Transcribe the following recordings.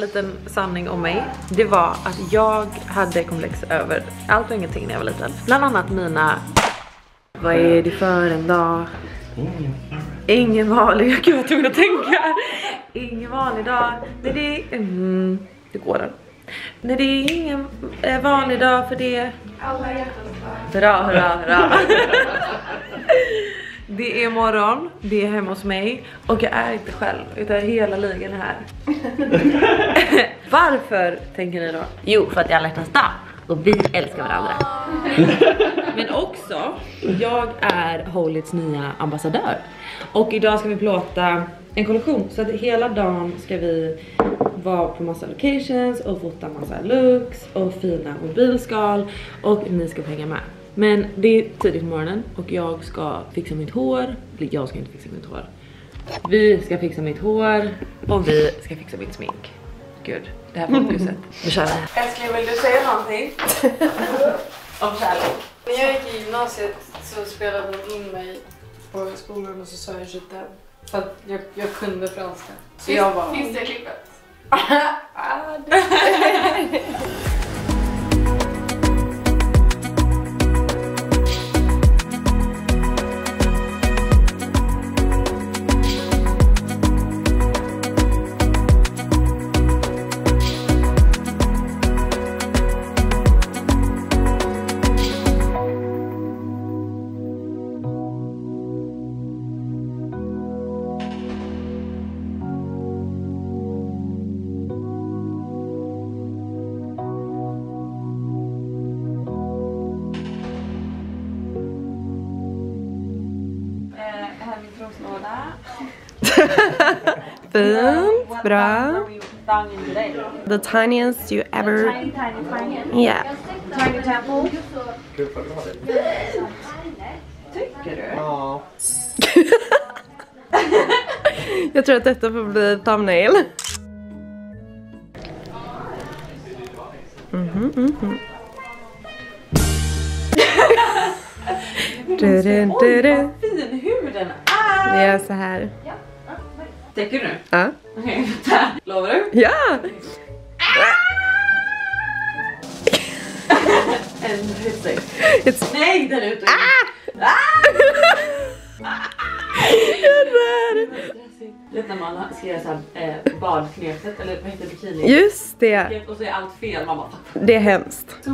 En liten sanning om mig, det var att jag hade komplex över allt och ingenting när jag var liten. Bland annat mina... Vad är det för en dag? Ingen vanlig, jag var tvungen att tänka. Ingen vanlig dag. Nej det, mm, det går den. Nej det är ingen eh, vanlig dag för det. Alla hjärtans dag. Hurra, hurra, hurra. Det är morgon, det är hemma hos mig och jag är inte själv utan hela ligan är här. Varför tänker ni då? Jo, för att det är alla hjärtans dag och vi älskar varandra. Men också, jag är Holits nya ambassadör och idag ska vi plåta en kollektion så att hela dagen ska vi vara på massa locations och fota massa looks och fina mobilskal och ni ska få hänga med. Men det är tidigt på morgonen och jag ska fixa mitt hår. Jag ska inte fixa mitt hår. Vi ska fixa mitt hår och vi ska fixa mitt smink. Gud, det här fokuset. Vi kör. Älskling, vill du säga någonting? Om kärlek. När jag gick i gymnasiet så spelade de in mig på skolan och så sa jag Jutta. För att jag, jag kunde franska. Så jag var... Finns det klippet? Fint, bra. The tiniest you ever... Tiny, tiny, tiny. Yeah. Tiny temple. Tycker du? Ja. Jag tror att detta får bli thumbnail. Mhm, mhm. Du, du, du, du. Fin huden är! Jag gör så här. Tänker du nu? Ja. Okej, vänta. Lovar du? Ja! En ryggsäck. Nej, den är ute. Jag dör. Vet när man ska göra såhär eh, badknepet eller vad heter bikini? Just det. Och så är allt fel, fattar. Det är hemskt. Så,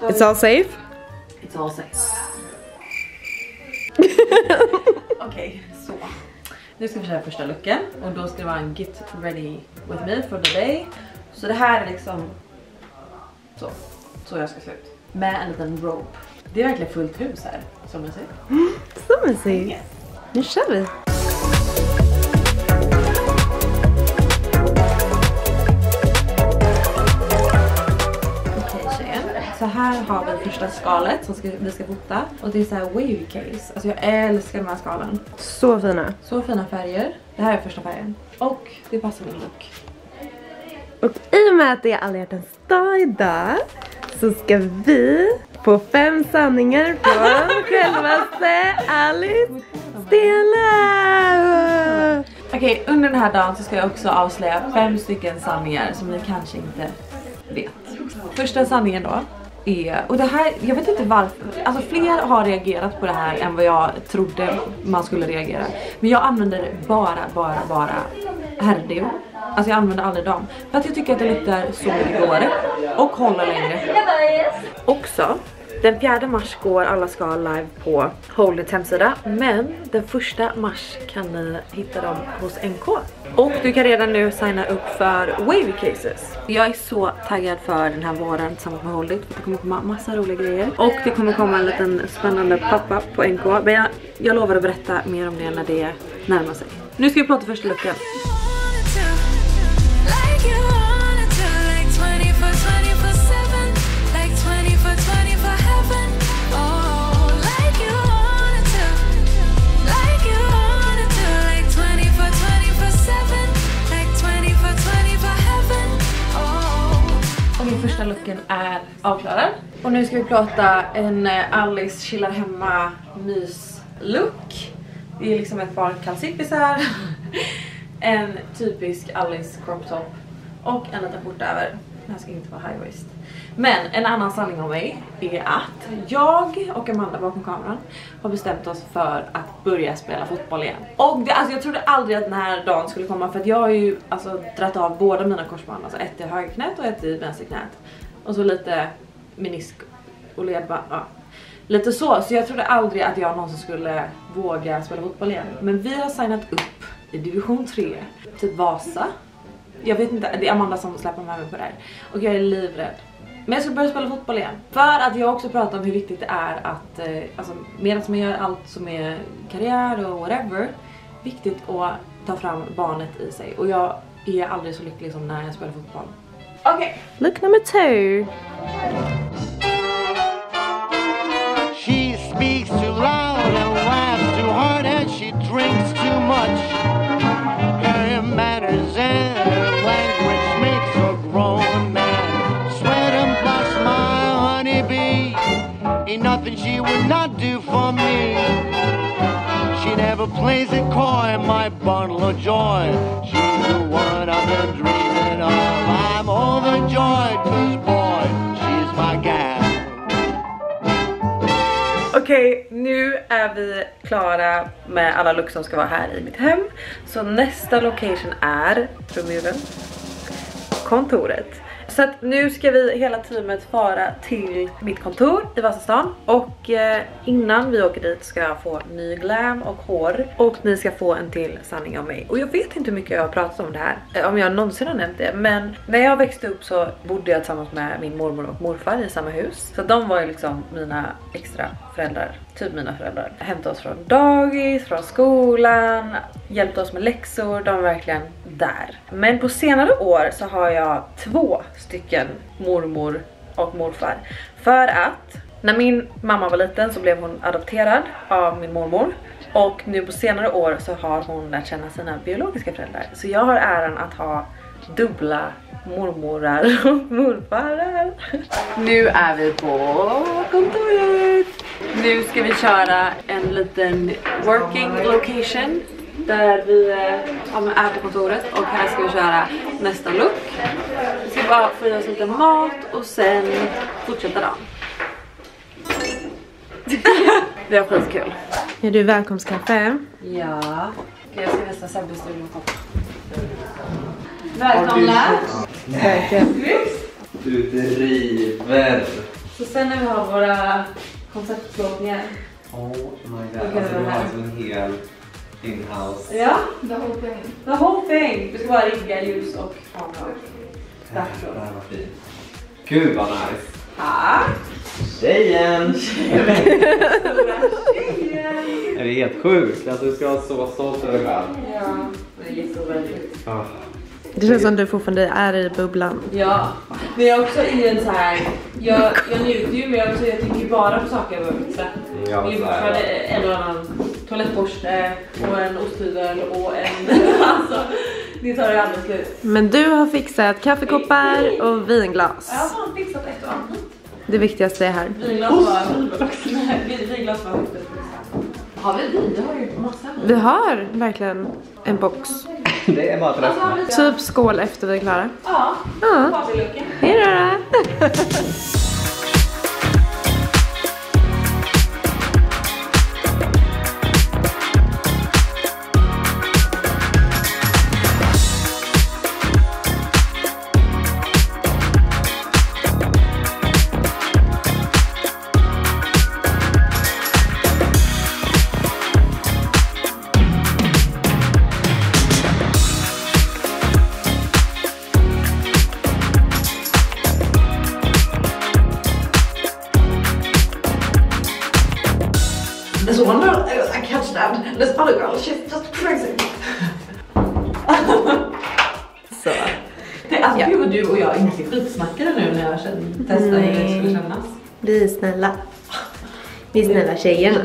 It's all safe. It's all safe. Okej, så. Nu ska vi köra första looken och då ska det vara en get ready with me for the day. Så det här är liksom så, så jag ska se ut. Med en liten rope. Det är verkligen fullt hus här, som jag ser. Så mysigt. Nu kör vi. Här har vi första skalet som ska, vi ska fota. Och det är så här wavy case. Alltså jag älskar de här skalen. Så fina. Så fina färger. Det här är första färgen. Och det passar min look. Och i och med att det är alla hjärtans dag idag så ska vi få fem sanningar från självaste Alice Stena! Okej, under den här dagen så ska jag också avslöja fem stycken sanningar som ni kanske inte vet. Första sanningen då är, och det här, jag vet inte varför, alltså fler har reagerat på det här än vad jag trodde man skulle reagera. Men jag använder bara, bara, bara herrdeo. Alltså jag använder aldrig dem. För att jag tycker att det luktar så mycket godare och håller längre. Också, den 4 mars går alla skal live på Holdits hemsida. Men den 1 mars kan ni hitta dem hos NK. Och du kan redan nu signa upp för Wavy Cases. Jag är så taggad för den här våren tillsammans med Holdit. För det kommer komma massa roliga grejer. Och det kommer komma en liten spännande pappa på NK. Men jag, jag lovar att berätta mer om det när det närmar sig. Nu ska vi prata första luckan. Första looken är avklarad. Och nu ska vi prata en eh, Alice chillar hemma mys look. Det är liksom ett par kalsippisar, en typisk Alice crop top och en liten skjorta över. Den här ska inte vara high waist. Men en annan sanning om mig är att jag och Amanda bakom kameran har bestämt oss för att börja spela fotboll igen. Och det, alltså jag trodde aldrig att den här dagen skulle komma för att jag har ju alltså dragit av båda mina korsband, alltså ett i högerknät och ett i vänsterknät. Och så lite menisk och ledband, ja. Lite så, så jag trodde aldrig att jag någonsin skulle våga spela fotboll igen. Men vi har signat upp i division 3, typ Vasa. Jag vet inte, det är Amanda som släpper med mig på det här. Och jag är livrädd. Men jag ska börja spela fotboll igen. För att jag också pratar om hur viktigt det är att, eh, alltså medan man gör allt som är karriär och whatever, viktigt att ta fram barnet i sig. Och jag är aldrig så lycklig som när jag spelar fotboll. Okej. Look number two. Plays it coy, my bundle of joy. She's the one I've been dreaming of. I'm overjoyed, cause boy, she's my gal. Okej, okay, nu är vi klara med alla looks som ska vara här i mitt hem. Så nästa location är, trumvirvel, kontoret. Så att nu ska vi hela teamet fara till mitt kontor i Vasastan och eh, innan vi åker dit ska jag få ny glam och hår och ni ska få en till sanning om mig. Och jag vet inte hur mycket jag har pratat om det här, eh, om jag någonsin har nämnt det, men när jag växte upp så bodde jag tillsammans med min mormor och morfar i samma hus. Så de var ju liksom mina extra föräldrar, typ mina föräldrar. Hämtade oss från dagis, från skolan, hjälpte oss med läxor, de var verkligen där. Men på senare år så har jag två stycken mormor och morfar. För att när min mamma var liten så blev hon adopterad av min mormor. Och nu på senare år så har hon lärt känna sina biologiska föräldrar. Så jag har äran att ha dubbla mormorar och morfarar. Nu är vi på kontoret. Nu ska vi köra en liten working location där vi eh, är på kontoret och här ska vi köra nästa look. Bara få oss lite mat och sen fortsätta dagen. Vi har skitkul. Är du välkomstkaffe? Ja. Okej, jag ska visa Sebbe studion kopp. Välkomna! Verkligen. Du driver. Så sen när vi har våra konceptplåtningar. Oh my god. Okej, Alltså det du var har alltså en hel in-house. Ja, The whole thing. the whole thing. Vi ska bara rigga ljus och kamera. Här var fint. Gud vad nice. Tack! Tjejen! Är det helt sjukt? Alltså du ska vara så stolt över dig själv. Ja, det är jätteovänligt. Ah. Det känns som du fortfarande är i bubblan. Ja, men jag är också i en så här. Jag, jag njuter ju men jag, också, jag tänker ju bara på saker jag behöver fixa. Ja, det är ju så är fortfarande det. en och annan toalettborste och en osthyvel och en... alltså, det tar ju aldrig slut. Men du har fixat kaffekoppar och vinglas. Jag har fan fixat ett och annat. Det viktigaste är här. Vinglas var Vinglas var. Har vi vin? Det har ju massa. Vi har verkligen en box. Det är att Alltså, vi Typ skål efter vi är klara. Ja, Ja, hej då! This other girl, she's just crazy. Så. Det, alltså gud vad du och jag inte är skitsnackade nu när jag känner, testar hur det skulle kännas. Vi är snälla. Vi är snälla tjejerna.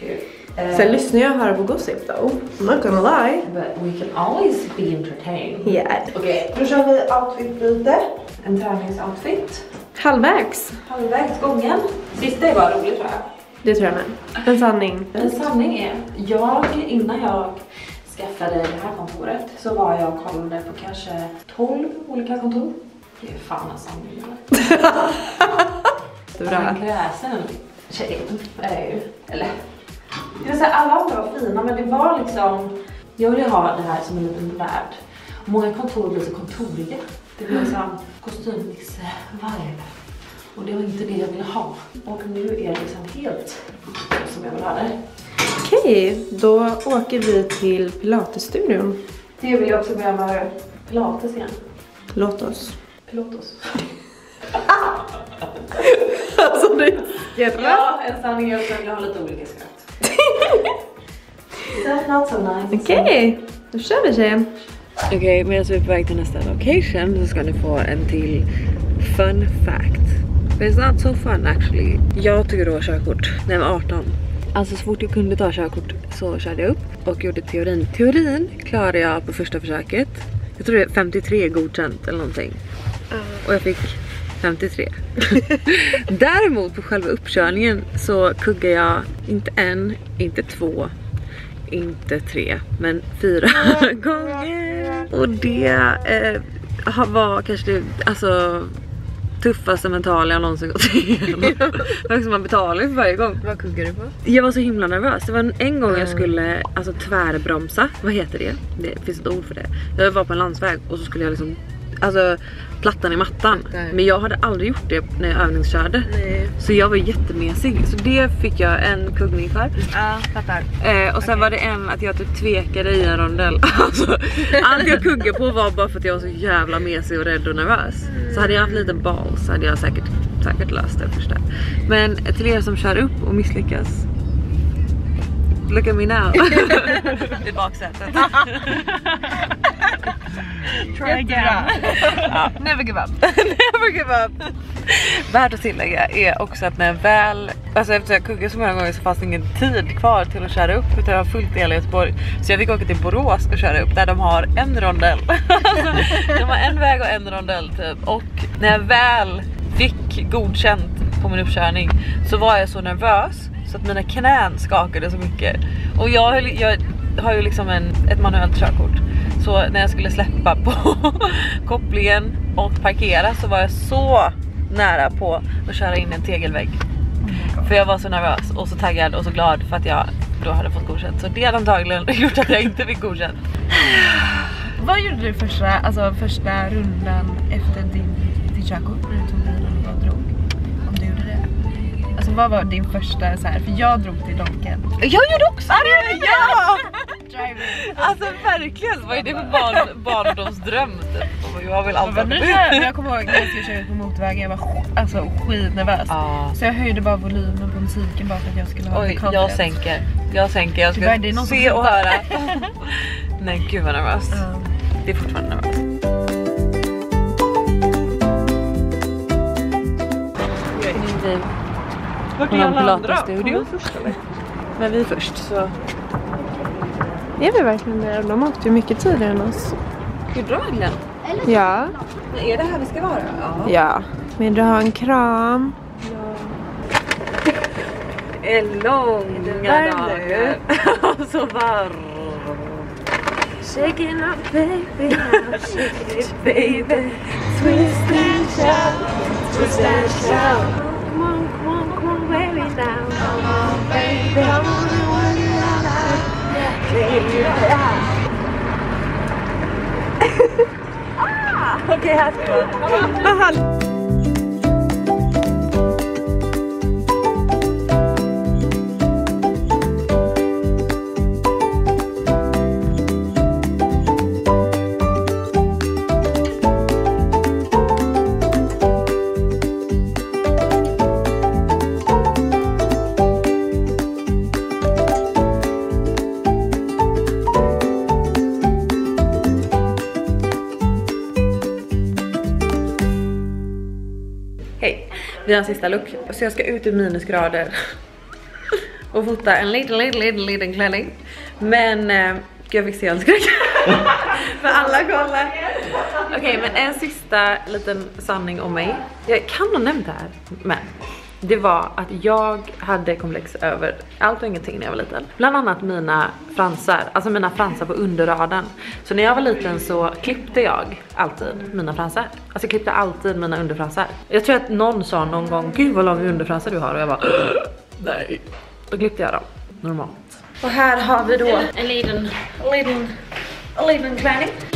Ja. Eh, Sen lyssnar jag och hör på gossip though. I'm not gonna lie. But we can always be entertained. Yeah. Okej, då kör vi outfitbyte. En träningsoutfit. Halvvägs. Halvvägs gången. Sista är bara rolig tror jag. Det tror jag med. En sanning. En sanning är, jag innan jag skaffade det här kontoret så var jag och kollade på kanske 12 olika kontor. Det är fan en sanning eller? Bra. En kräsen tjej är ju. Eller? Jag vill säga, alla andra var fina men det var liksom... Jag ville ha det här som en liten värld. Många kontor blir så kontoriga. Det blir liksom kostymnisse-vibe. Och det var inte det jag ville ha. Och nu är det liksom helt som jag vill ha det. Okej, då åker vi till Pilatesstudion. Det vill jag också börja med pilates igen. Låt oss. Pilates. Alltså det skrattar. Ja, en sanning är också att jag har lite olika skratt. So not so nice. Okej, då kör vi tjejen. Okej, medan vi är på väg till nästa location så ska ni få en till fun fact. But it's not so fun actually. Jag tycker då körkort när jag var 18. Alltså så fort jag kunde ta körkort så körde jag upp och gjorde teorin. Teorin klarade jag på första försöket. Jag tror det är 53 godkänt eller någonting. Och jag fick 53. Däremot på själva uppkörningen så kuggade jag inte en, inte två, inte tre, men fyra gånger. Och det eh, var kanske det alltså, tuffaste mentala jag någonsin gått igenom. Man betalar ju för varje gång. Vad kuggar du på? Jag var så himla nervös. Det var en gång jag skulle alltså, tvärbromsa. Vad heter det? Det finns ett ord för det. Jag var på en landsväg och så skulle jag liksom Alltså plattan i mattan. Där. Men jag hade aldrig gjort det när jag övningskörde. Nej. Så jag var jättemesig. Så det fick jag en kuggning för. Ja, fattar. Eh, och sen var det en att jag typ tvekade i en rondell. Alltså, allt jag kuggade på var bara för att jag var så jävla mesig och rädd och nervös. Så hade jag haft lite ball så hade jag säkert, säkert löst det första. Men till er som kör upp och misslyckas. Look at me now. I baksätet. Try again. Never give up. Never give up. Värt att tillägga är också att när jag väl, alltså efter jag kuggade så många gånger så fanns det ingen tid kvar till att köra upp utan jag var fullt i hela Göteborg. Så jag fick åka till Borås och köra upp där de har en rondell. alltså, de har en väg och en rondell typ. Och när jag väl fick godkänt på min uppkörning så var jag så nervös så att mina knän skakade så mycket. Och jag, höll- jag har ju liksom en, ett manuellt körkort. Så när jag skulle släppa på kopplingen och parkera så var jag så nära på att köra in en tegelvägg. För jag var så nervös och så taggad och så glad för att jag då hade fått godkänt. Så det hade antagligen gjort att jag inte fick godkänt. Vad gjorde du första, alltså första rundan efter din, din körkort du tog bilen vad var din första så här? för jag drog till Donken. Jag gjorde också det! Ja! Alltså verkligen, vad är det för barn, barndomsdröm? Typ? Jag vill alltid nervös. jag kommer ihåg när jag skulle köra ut på motorvägen, jag var alltså, skitnervös. Ja. Så jag höjde bara volymen på musiken bara för att jag skulle ha Oj, jag sänker. Jag sänker, jag Tyvärr, ska som se och höra. Nej gud vad nervös. Ja. Det är fortfarande nervös. Vart är alla Pilates-studio. Men vi är först så. Är vi verkligen det? De åkte ju mycket tidigare än oss. Ska du verkligen? Ja. Men är det här vi ska vara? Ja. Ja. Vill du ha en kram? är långa varm dagar. så varm. Shaking up baby, shake it baby Twist and shout, twist and shout come on, baby now Come on baby, come on, come on, Okej, här ska vi vara. Hej, vi har en sista look. Så jag ska ut i minusgrader och fota en liten, liten, liten, liten klänning. Men eh, gud, jag fick se en skräck. För alla kollar. Okej, men en sista liten sanning om mig. Jag kan ha nämnt det här, men det var att jag hade komplex över allt och ingenting när jag var liten. Bland annat mina fransar, alltså mina fransar på underraden. Så när jag var liten så klippte jag alltid mina fransar. Alltså jag klippte alltid mina underfransar. Jag tror att någon sa någon gång, gud vad långa underfransar du har och jag bara nej. Då klippte jag dem normalt. Och här har vi då en liten, en liten, en liten klänning.